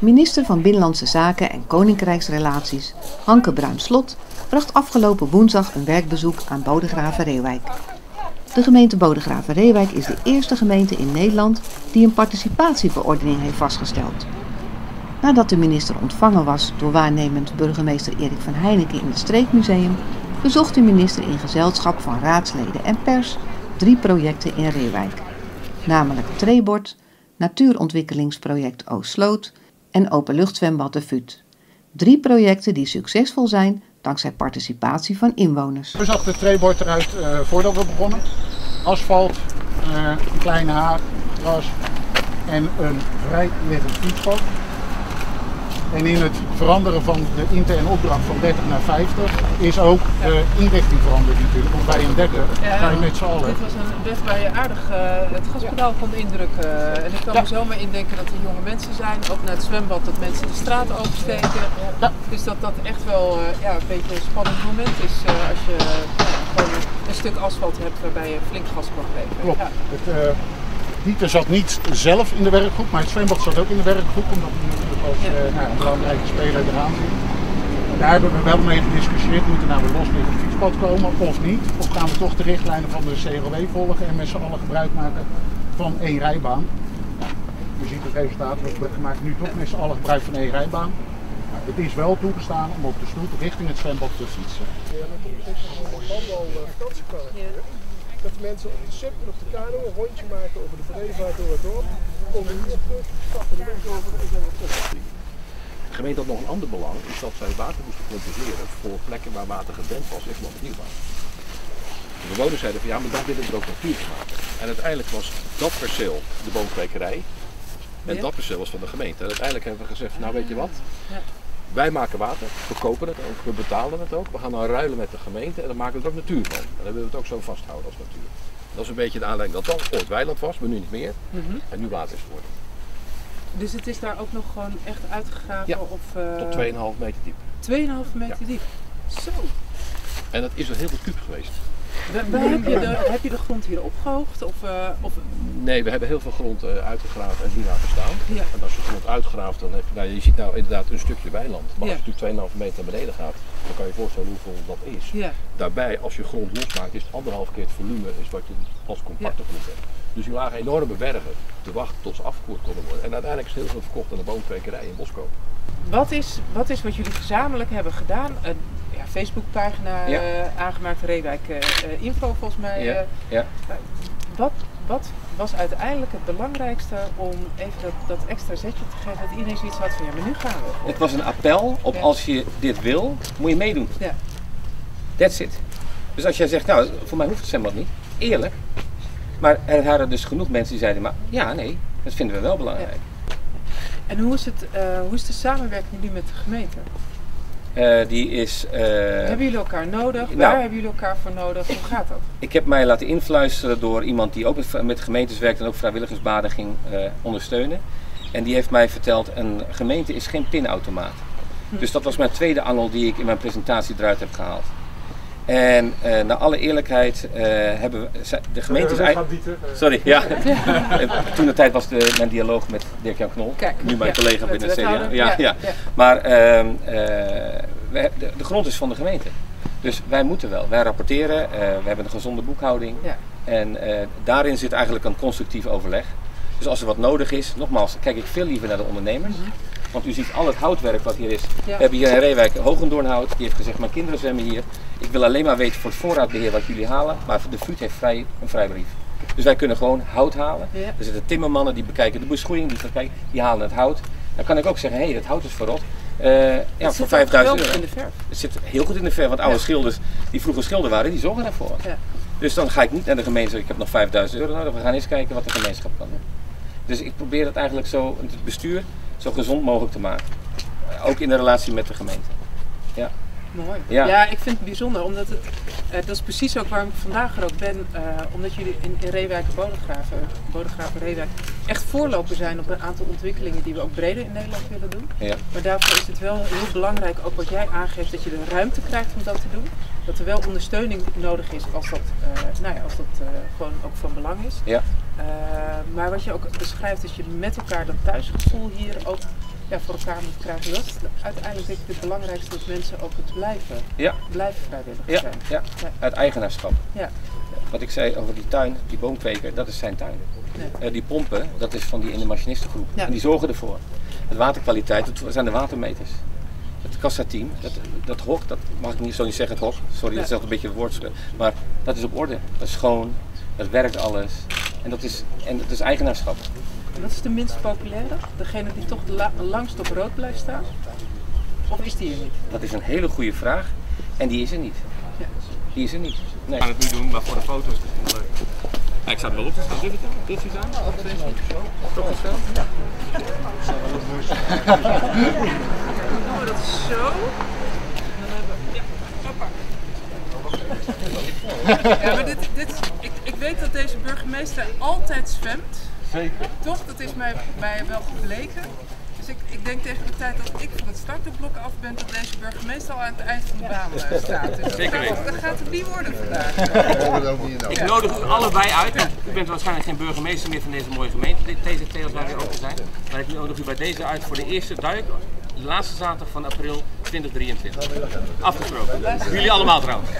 Minister van Binnenlandse Zaken en Koninkrijksrelaties, Hanke Bruinslot, bracht afgelopen woensdag een werkbezoek aan Bodegraven-Reewijk. De gemeente Bodegraven-Reewijk is de eerste gemeente in Nederland die een participatieverordening heeft vastgesteld. Nadat de minister ontvangen was door waarnemend burgemeester Erik van Heineken in het Streekmuseum, bezocht de minister in gezelschap van raadsleden en pers drie projecten in Reewijk. Namelijk Treebord, Natuurontwikkelingsproject Oostsloot en Openluchtzwembad De Vuut. Drie projecten die succesvol zijn dankzij participatie van inwoners. We zag de treebord eruit uh, voordat we begonnen. Asfalt, uh, een kleine haag, gras en een vrijliggend fietspad. En in het veranderen van de interne opdracht van 30 naar 50 is ook de inrichting veranderd natuurlijk. Want bij een 30 ga je met z'n allen. Dit was een bed waar je aardig uh, het gaspedaal kon indrukken. En ik kan ja. me zomaar indenken dat er jonge mensen zijn. Ook naar het zwembad dat mensen de straat oversteken. Dus dat dat echt wel uh, ja, een beetje een spannend moment is uh, als je gewoon een stuk asfalt hebt waarbij je flink gas mag geven. Klopt. Het, Dieter zat niet zelf in de werkgroep, maar het zwembad zat ook in de werkgroep, omdat hij natuurlijk als ja. uh, nou, een belangrijke speler eraan zit. Daar hebben we wel mee gediscussieerd, moeten nou een losliggend fietspad komen of niet? Of gaan we toch de richtlijnen van de CLW volgen en met z'n allen gebruik maken van één rijbaan? Nou, je ziet het resultaat, we maken nu toch met z'n allen gebruik van één rijbaan. Nou, het is wel toegestaan om op de stoet richting het zwembad te fietsen. Ja, dat mensen op de sub en op de kano een rondje maken over de Brevaart door het dorp. Komen hier terug, stappen de weg over en zijn we terug. De gemeente had nog een ander belang, is dat zij water moesten compenseren voor plekken waar water gedempt was in verband met nieuwbouw. De bewoners zeiden van ja, maar dan willen we er ook natuur van maken. En uiteindelijk was dat perceel de boomkwekerij en ja. dat perceel was van de gemeente. En uiteindelijk hebben we gezegd, nou weet je wat, ja. Wij maken water, we kopen het ook, we betalen het ook. We gaan dan ruilen met de gemeente en dan maken we er ook natuur van. En dan willen we het ook zo vasthouden als natuur. Dat is een beetje de aanleiding dat dan ooit weiland was, maar nu niet meer. Mm -hmm. En nu water is geworden. Dus het is daar ook nog gewoon echt uitgegraven? Ja, of, uh... tot 2,5 meter diep. 2,5 meter ja. diep? Zo! En dat is wel heel veel kuub geweest. Waar heb, je de, heb je de grond hier opgehoogd? Of, uh, of... Nee, we hebben heel veel grond uh, uitgegraven en hier laten staan. Ja. En als je grond uitgraaft, dan heb je, nou, je ziet nou inderdaad een stukje weiland. Maar ja. als je natuurlijk 2,5 meter naar beneden gaat, dan kan je je voorstellen hoeveel dat is. Ja. Daarbij, als je grond losmaakt, is het anderhalf keer het volume is wat je als compacte grond hebt. Dus die lagen enorme bergen te wachten tot ze afgevoerd konden worden. En uiteindelijk is heel veel verkocht aan de boomkwekerij in Boskoop. Wat is, wat is wat jullie gezamenlijk hebben gedaan? Facebookpagina ja. uh, aangemaakt, Reewijk uh, Info volgens mij. Ja. ja. Wat, wat was uiteindelijk het belangrijkste om even dat, dat extra zetje te geven dat iedereen zoiets had van ja, maar nu gaan we. Het was een appel op als je dit wil, moet je meedoen. Ja. That's it. Dus als jij zegt, nou, voor mij hoeft het zwembad niet. Eerlijk. Maar er waren dus genoeg mensen die zeiden, maar ja, nee, dat vinden we wel belangrijk. En hoe is, het, uh, hoe is de samenwerking nu met de gemeente? Uh, die is, uh, hebben jullie elkaar nodig? Waar nou, hebben jullie elkaar voor nodig? Hoe gaat dat? Ik heb mij laten influisteren door iemand die ook met, met gemeentes werkt en ook vrijwilligersbaden ging ondersteunen. En die heeft mij verteld, een gemeente is geen pinautomaat. Hm. Dus dat was mijn tweede angel die ik in mijn presentatie eruit heb gehaald. En uh, naar alle eerlijkheid uh, hebben we, de gemeente is eigenlijk... Sorry, ja. Toen de tijd was de, mijn dialoog met Dirk-Jan Knol, Kijk, nu mijn ja, collega binnen het CDA. Ja, ja, ja. Maar uh, we, de, de, grond is van de gemeente. Dus wij moeten wel. Wij rapporteren, we hebben een gezonde boekhouding. En daarin zit eigenlijk een constructief overleg. Dus als er wat nodig is, nogmaals, kijk ik veel liever naar de ondernemers. Mm -hmm. Want u ziet al het houtwerk wat hier is. Ja. We hebben hier in Reewijk Hogendoornhout. Die heeft gezegd, mijn kinderen zwemmen hier. Ik wil alleen maar weten voor het voorraadbeheer wat jullie halen. Maar de VUUT heeft vrij, een vrijbrief. Dus wij kunnen gewoon hout halen. Ja. Er zitten timmermannen die bekijken de beschoeiing, die, bekijken, die halen het hout. Dan kan ik ook zeggen, hé, hey, dat hout is verrot. Uh, ja, voor 5000 euro. in de verf. Het zit heel goed in de verf, want oude ja. schilders die vroeger schilder waren, die zorgen daarvoor. Ja. Dus dan ga ik niet naar de gemeente ik heb nog 5000 euro nodig. We gaan eens kijken wat de gemeenschap kan doen. Dus ik probeer het eigenlijk zo, het bestuur, zo gezond mogelijk te maken. Ook in de relatie met de gemeente. Ja. Mooi. Ja. ja, ik vind het bijzonder, omdat het, uh, dat is precies ook waarom ik vandaag er ook ben. Uh, omdat jullie in, in Reewijk en Bodegraven, Bodegraven Reewijk, echt voorloper zijn op een aantal ontwikkelingen die we ook breder in Nederland willen doen. Ja. Maar daarvoor is het wel heel belangrijk, ook wat jij aangeeft, dat je de ruimte krijgt om dat te doen. Dat er wel ondersteuning nodig is als dat, uh, nou ja, als dat gewoon ook van belang is. Ja. Maar wat je ook beschrijft, dat je met elkaar dat thuisgevoel hier ook ja, voor elkaar moet krijgen. Dat is uiteindelijk denk ik het belangrijkste dat mensen ook het blijven, Ja, blijven vrijwillig ja, zijn. ja. Ja. Het eigenaarschap. Ja. Wat ik zei over die tuin, die boomkweker, dat is zijn tuin. Eh, die pompen, dat is van die intermationistengroep. Ja. En die zorgen ervoor. Het waterkwaliteit, dat zijn de watermeters. Het kassateam, dat, dat hok, dat mag ik niet zo niet zeggen, het hok. Sorry, dat is zelfs een beetje woordspel. Maar dat is op orde. Dat is schoon, dat werkt alles. En dat is, en dat is eigenaarschap. En dat is de minst populaire? Degene die toch de la- langst op rood blijft staan? Of is die er niet? Dat is een hele goede vraag. En die is er niet. Ja. Die is er niet. Nee. Ik ga het niet doen, maar voor de foto's is het wel leuk. Ja, ik sta er wel op te staan. Durf je het aan? Je het aan? Toch het wel? Oh, dat is zo. En dan hebben we... Ja, papa. Ja, maar dit, dit, weet dat deze burgemeester altijd zwemt. Zeker. Toch? Dat is mij, mij wel gebleken. Dus ik, ik denk tegen de tijd dat ik van het starterblok af ben, dat deze burgemeester al aan het eind van de baan eh, staat. Dus Zeker dat, dat gaat het niet worden vandaag. Ik nodig u allebei uit, want u bent waarschijnlijk geen burgemeester meer van deze mooie gemeente, TZT als wij weer open zijn. Maar ik nodig u bij deze uit voor de eerste duik, de laatste zaterdag van april 2023. Afgesproken. Jullie allemaal trouwens.